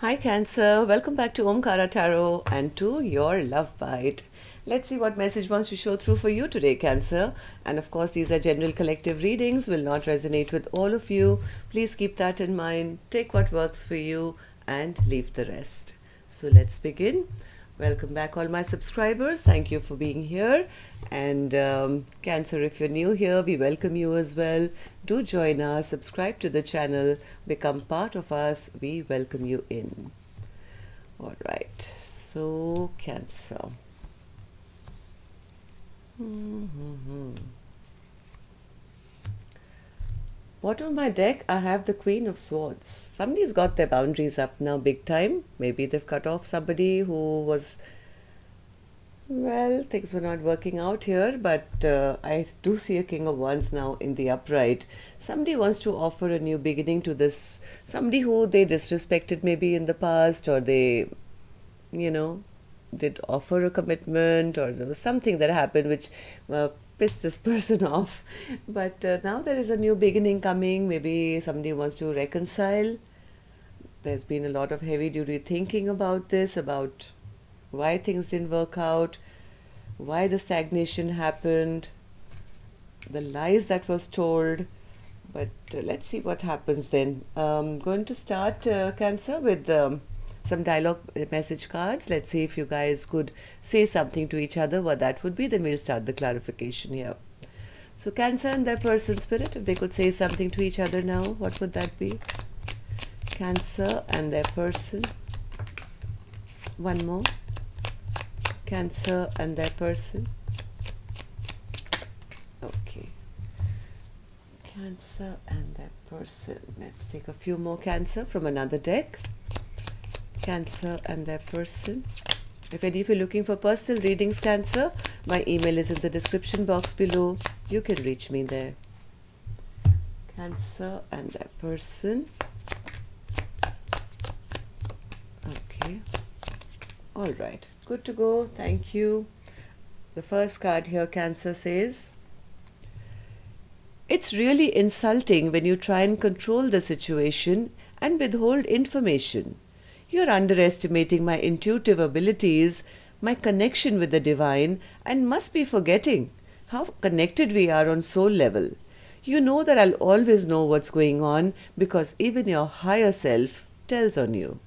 Hi, Cancer. Welcome back to Omkara Tarot and to your love byte. Let's see what message wants to show through for you today, Cancer. And of course, these are general collective readings, will not resonate with all of you. Please keep that in mind. Take what works for you and leave the rest. So let's begin. Welcome back, all my subscribers. Thank you for being here. And um, Cancer, if you're new here, we welcome you as well. Do join us, subscribe to the channel, become part of us. We welcome you in. All right. So, Cancer. Mm-hmm. Bottom of my deck, I have the Queen of Swords. Somebody's got their boundaries up now, big time. Maybe they've cut off somebody who was, well, things were not working out here, but uh, I do see a King of Wands now in the upright. Somebody wants to offer a new beginning to this, somebody who they disrespected maybe in the past, or they, you know, did offer a commitment, or there was something that happened which uh, pissed this person off. But uh, now there is a new beginning coming. Maybe somebody wants to reconcile. There's been a lot of heavy duty thinking about this, about why things didn't work out, why the stagnation happened, the lies that was told. But uh, let's see what happens then. I'm going to start uh, Cancer with um, some dialogue uh, message cards. Let's see if you guys could say something to each other, what that would be. Then we'll start the clarification here. So, Cancer and their person spirit, if they could say something to each other now, what would that be? Cancer and their person. One more. Cancer and their person. Okay. Cancer and their person. Let's take a few more Cancer from another deck. Cancer and their person. If any of you are looking for personal readings, Cancer, my email is in the description box below. You can reach me there. Cancer and their person. Okay. All right. Good to go. Thank you. The first card here, Cancer says, It's really insulting when you try and control the situation and withhold information. You're underestimating my intuitive abilities, my connection with the divine, and must be forgetting how connected we are on soul level. You know that I'll always know what's going on because even your higher self tells on you.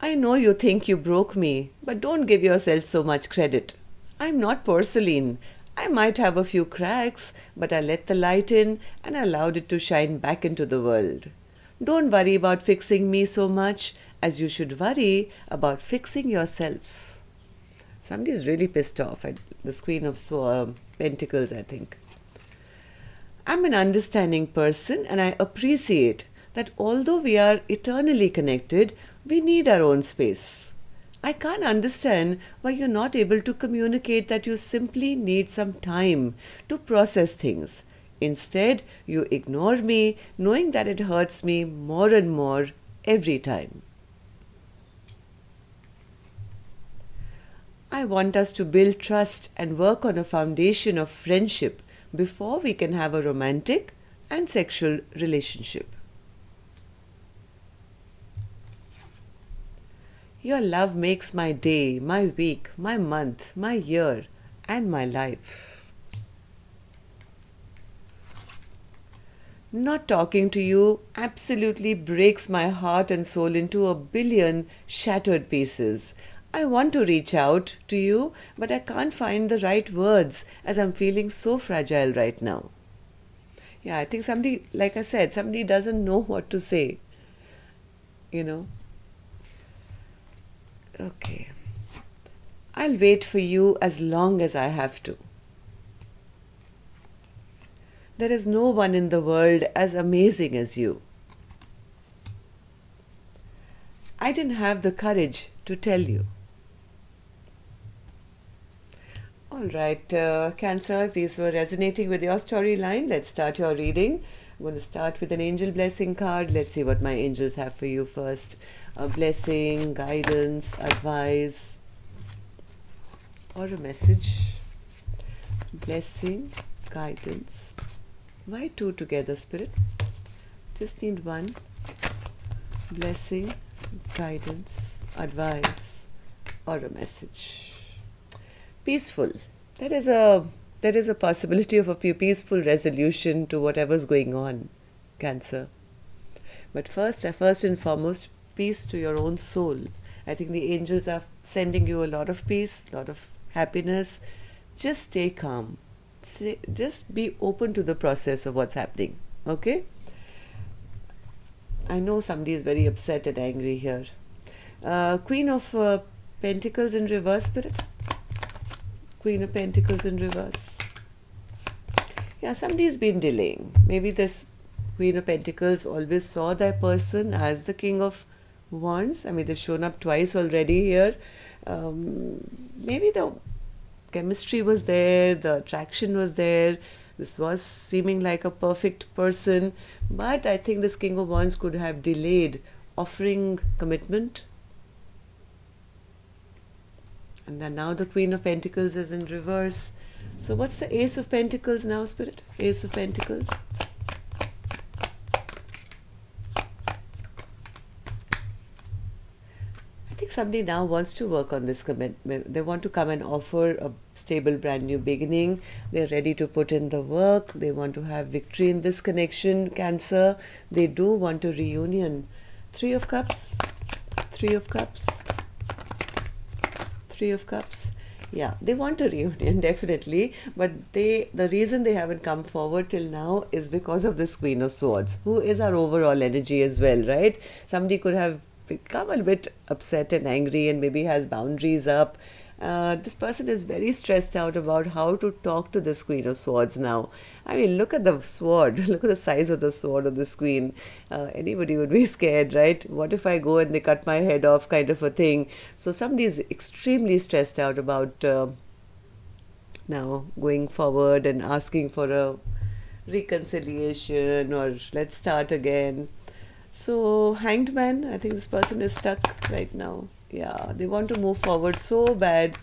I know you think you broke me, but don't give yourself so much credit. I'm not porcelain. I might have a few cracks, but I let the light in and allowed it to shine back into the world. Don't worry about fixing me so much as you should worry about fixing yourself. Somebody is really pissed off at the Queen of uh, Pentacles, I think. I'm an understanding person and I appreciate that although we are eternally connected, we need our own space. I can't understand why you're not able to communicate that you simply need some time to process things. Instead, you ignore me, knowing that it hurts me more and more every time. I want us to build trust and work on a foundation of friendship before we can have a romantic and sexual relationship. Your love makes my day, my week, my month, my year, and my life. Not talking to you absolutely breaks my heart and soul into a billion shattered pieces. I want to reach out to you, but I can't find the right words as I'm feeling so fragile right now. Yeah, I think somebody, like I said, somebody doesn't know what to say. You know, Okay. I'll wait for you as long as I have to. There is no one in the world as amazing as you. I didn't have the courage to tell you. All right, uh, Cancer, if these were resonating with your storyline, let's start your reading. I'm going to start with an angel blessing card. Let's see what my angels have for you first a blessing, guidance, advice, or a message. Blessing, guidance. Why two together, Spirit? just need one blessing, guidance, advice, or a message. Peaceful. There is a there is a possibility of a peaceful resolution to whatever's going on, Cancer. But first, uh, first and foremost, peace to your own soul. I think the angels are sending you a lot of peace, a lot of happiness. Just stay calm. just be open to the process of what's happening. Okay? I know somebody is very upset and angry here. Uh, Queen of uh, Pentacles in reverse, Spirit. Queen of Pentacles in reverse. Yeah, somebody's been delaying. Maybe this Queen of Pentacles always saw that person as the King of Wands. I mean, they've shown up twice already here. Um, maybe the chemistry was there, the attraction was there, this was seeming like a perfect person, but I think this King of Wands could have delayed offering commitment. And then now the Queen of Pentacles is in reverse. So what's the Ace of Pentacles now, Spirit? Ace of Pentacles. Somebody now wants to work on this commitment. They want to come and offer a stable, brand new beginning. They're ready to put in the work. They want to have victory in this connection, Cancer. They do want a reunion. Three of Cups, Three of Cups, Three of Cups. Yeah, they want a reunion definitely, but they the reason they haven't come forward till now is because of this Queen of Swords, who is our overall energy as well, right? Somebody could have become a bit upset and angry and maybe has boundaries up. Uh, this person is very stressed out about how to talk to this Queen of Swords now. I mean, look at the sword. Look at the size of the sword of this Queen. Uh, anybody would be scared, right? What if I go and they cut my head off, kind of a thing. So somebody is extremely stressed out about uh, now going forward and asking for a reconciliation or let's start again. So, hanged man, I think this person is stuck right now. Yeah, they want to move forward so bad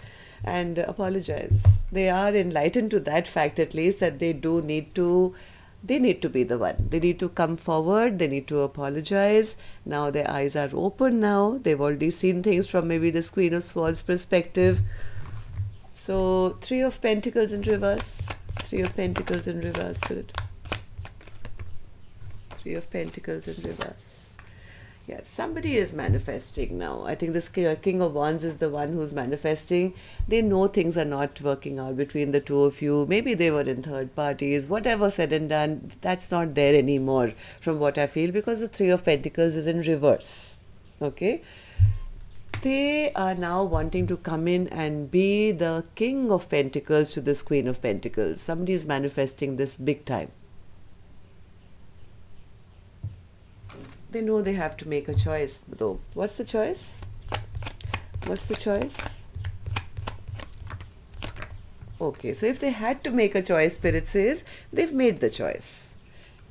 and apologize. They are enlightened to that fact at least that they do need to they need to be the one. They need to come forward, they need to apologize. Now their eyes are open now. They've already seen things from maybe the Queen of Swords perspective. So three of pentacles in reverse. Three of pentacles in reverse. Three of Pentacles in reverse. Yes, somebody is manifesting now. I think this King of Wands is the one who's manifesting. They know things are not working out between the two of you. Maybe they were in third parties. Whatever said and done, that's not there anymore from what I feel because the Three of Pentacles is in reverse. Okay? They are now wanting to come in and be the King of Pentacles to this Queen of Pentacles. Somebody is manifesting this big time. They know they have to make a choice though. What's the choice? What's the choice? Okay, so if they had to make a choice, Spirit says, they've made the choice.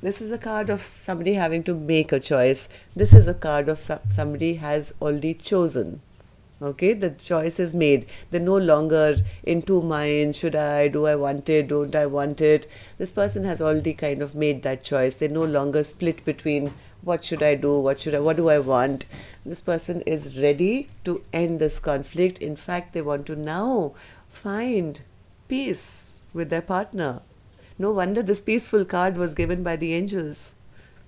This is a card of somebody having to make a choice. This is a card of somebody has already chosen. Okay, the choice is made. They're no longer in two minds. Should I? Do I want it? Don't I want it? This person has already kind of made that choice. They're no longer split between what should I do? What should I, what do I want? This person is ready to end this conflict. In fact, they want to now find peace with their partner. No wonder this peaceful card was given by the angels.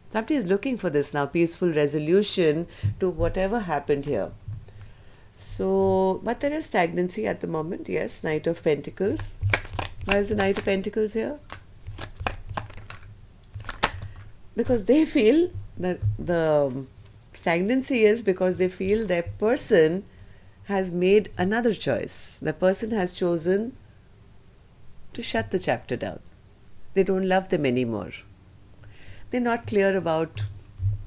Somebody is looking for this now, peaceful resolution to whatever happened here. So, but there is stagnancy at the moment, yes, Knight of Pentacles. Why is the Knight of Pentacles here? Because they feel the the stagnancy is because they feel their person has made another choice. The person has chosen to shut the chapter down. They don't love them anymore. They're not clear about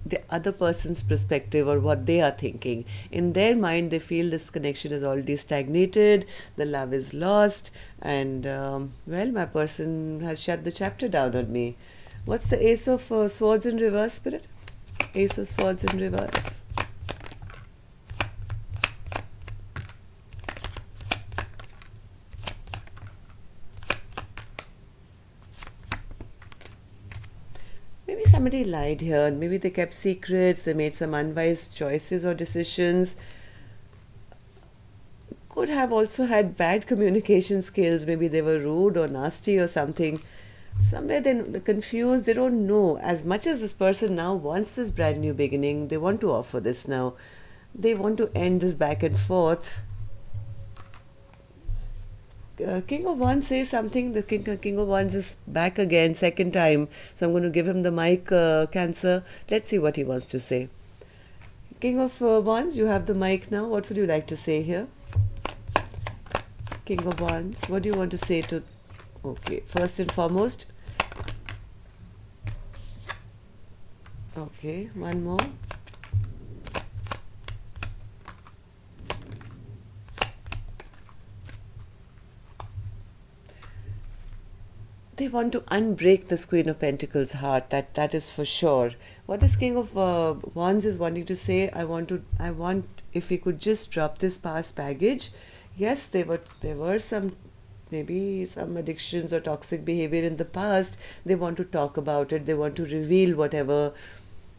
the other person's perspective or what they are thinking. In their mind, they feel this connection is already stagnated, the love is lost, and um, well, my person has shut the chapter down on me. What's the Ace of uh, Swords in reverse, Spirit? Ace of Swords in reverse. Maybe somebody lied here. Maybe they kept secrets, they made some unwise choices or decisions. Could have also had bad communication skills. Maybe they were rude or nasty or something. Somewhere they're confused, they don't know. As much as this person now wants this brand new beginning, they want to offer this now. They want to end this back and forth uh, King of Wands says something. The King, uh, King of Wands is back again, second time. So I'm going to give him the mic, uh, Cancer. Let's see what he wants to say. King of uh, Wands, you have the mic now. What would you like to say here? King of Wands, what do you want to say to... Okay, first and foremost. Okay, one more. they want to unbreak this Queen of Pentacles heart. That that is for sure. What this King of uh, Wands is wanting to say, I want to, I want if we could just drop this past baggage. Yes, there were there were some maybe some addictions or toxic behavior in the past. They want to talk about it. They want to reveal whatever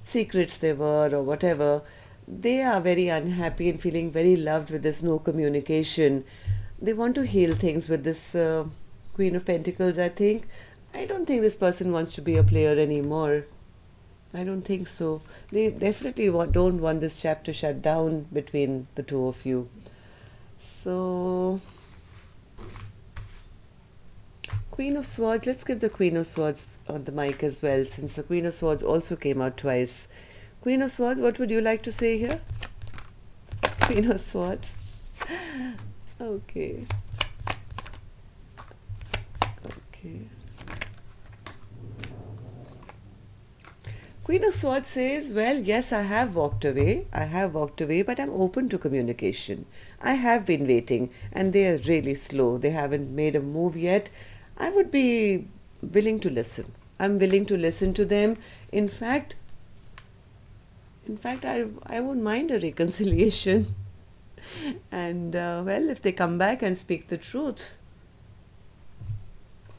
secrets they were or whatever. They are very unhappy and feeling very loved with this no communication. They want to heal things with this. Uh, Queen of Pentacles, I think. I don't think this person wants to be a player anymore. I don't think so. They definitely want, don't want this chapter shut down between the two of you. So, Queen of Swords, let's give the Queen of Swords on the mic as well, since the Queen of Swords also came out twice. Queen of Swords, what would you like to say here? Queen of Swords. Okay. Okay. Queen of Swords says, Well, yes, I have walked away. I have walked away, but I'm open to communication. I have been waiting, and they are really slow. They haven't made a move yet. I would be willing to listen. I'm willing to listen to them. In fact, in fact, I, I won't mind a reconciliation. and uh, well, if they come back and speak the truth,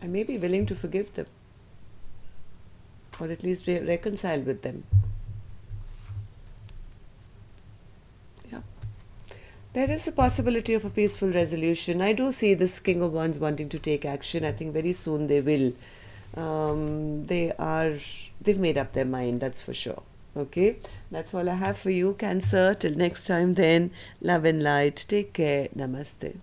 I may be willing to forgive them or at least re reconcile with them. Yeah. There is a possibility of a peaceful resolution. I do see this King of Wands wanting to take action. I think very soon they will. Um, they are, they've made up their mind, that's for sure. Okay, that's all I have for you, Cancer. Till next time, then, love and light. Take care. Namaste.